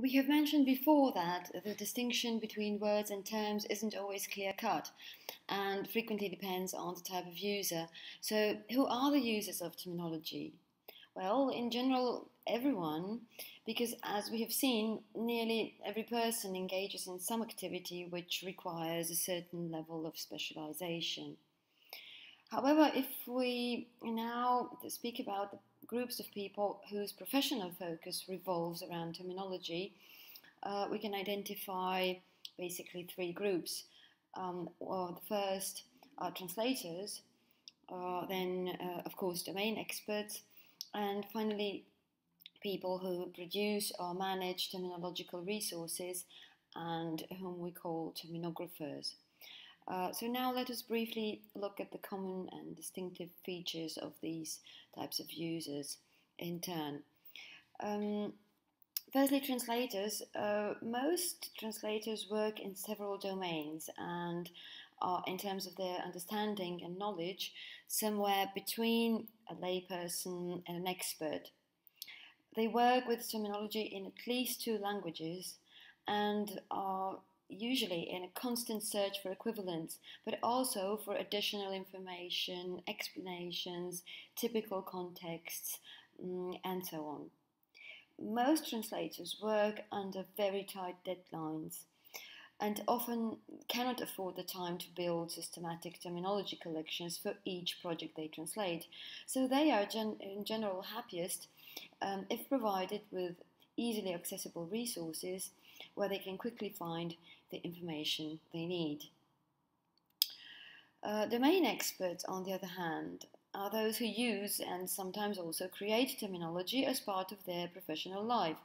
we have mentioned before that the distinction between words and terms isn't always clear cut and frequently depends on the type of user. So, who are the users of terminology? Well, in general, everyone, because as we have seen, nearly every person engages in some activity which requires a certain level of specialization. However, if we now speak about the groups of people whose professional focus revolves around terminology, uh, we can identify basically three groups. Um, well, the first are translators, uh, then, uh, of course, domain experts, and finally, people who produce or manage terminological resources and whom we call terminographers. Uh, so now let us briefly look at the common and distinctive features of these types of users in turn. Um, firstly, translators. Uh, most translators work in several domains and are, in terms of their understanding and knowledge, somewhere between a layperson and an expert. They work with terminology in at least two languages and are usually in a constant search for equivalents, but also for additional information, explanations, typical contexts, mm, and so on. Most translators work under very tight deadlines and often cannot afford the time to build systematic terminology collections for each project they translate. So they are gen- in general happiest um, if provided with easily accessible resources where they can quickly find the information they need. Uh, domain experts, on the other hand, are those who use and sometimes also create terminology as part of their professional life.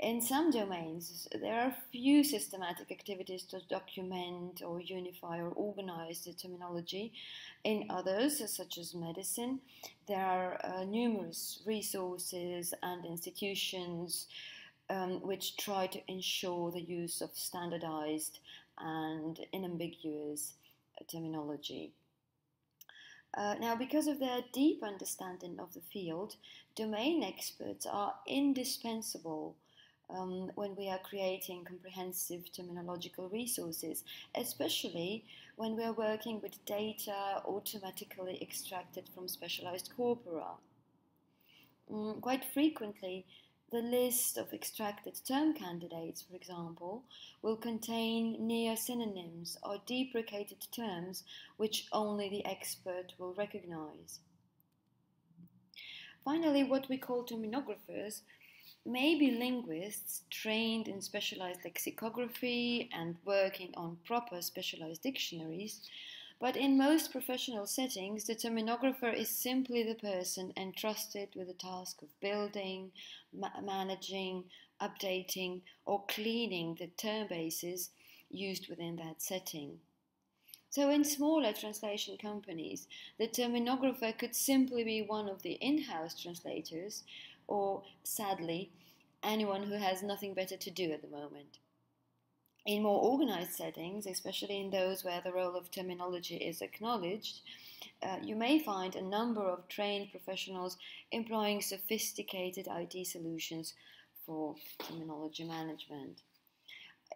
In some domains, there are few systematic activities to document or unify or organize the terminology. In others, such as medicine, there are uh, numerous resources and institutions um, which try to ensure the use of standardized and unambiguous terminology. Uh, now, because of their deep understanding of the field, domain experts are indispensable um, when we are creating comprehensive terminological resources, especially when we are working with data automatically extracted from specialized corpora. Mm, quite frequently, the list of extracted term candidates, for example, will contain near synonyms or deprecated terms which only the expert will recognize. Finally, what we call terminographers may be linguists trained in specialized lexicography and working on proper specialized dictionaries but in most professional settings, the terminographer is simply the person entrusted with the task of building, ma- managing, updating, or cleaning the term bases used within that setting. So, in smaller translation companies, the terminographer could simply be one of the in house translators, or sadly, anyone who has nothing better to do at the moment. In more organized settings, especially in those where the role of terminology is acknowledged, uh, you may find a number of trained professionals employing sophisticated IT solutions for terminology management.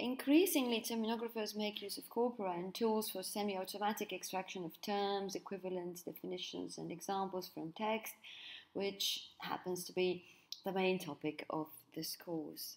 Increasingly, terminographers make use of corpora and tools for semi automatic extraction of terms, equivalents, definitions, and examples from text, which happens to be the main topic of this course.